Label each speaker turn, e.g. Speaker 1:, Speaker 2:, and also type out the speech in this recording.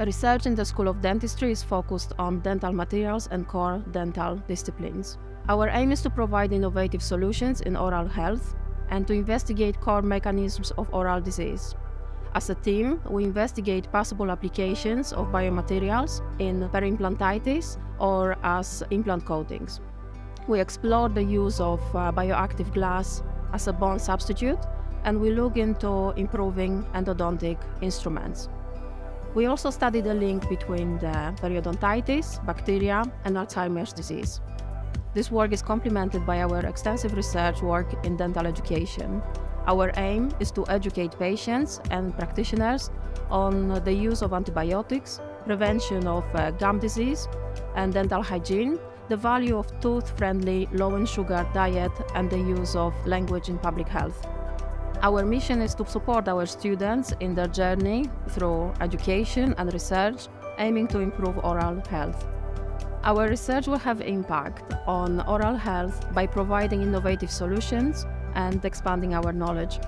Speaker 1: Research in the School of Dentistry is focused on dental materials and core dental disciplines. Our aim is to provide innovative solutions in oral health and to investigate core mechanisms of oral disease. As a team, we investigate possible applications of biomaterials in periimplantitis or as implant coatings. We explore the use of uh, bioactive glass as a bone substitute and we look into improving endodontic instruments. We also study the link between the periodontitis, bacteria, and Alzheimer's disease. This work is complemented by our extensive research work in dental education. Our aim is to educate patients and practitioners on the use of antibiotics, prevention of uh, gum disease, and dental hygiene, the value of tooth friendly, low in sugar diet, and the use of language in public health. Our mission is to support our students in their journey through education and research, aiming to improve oral health. Our research will have impact on oral health by providing innovative solutions and expanding our knowledge.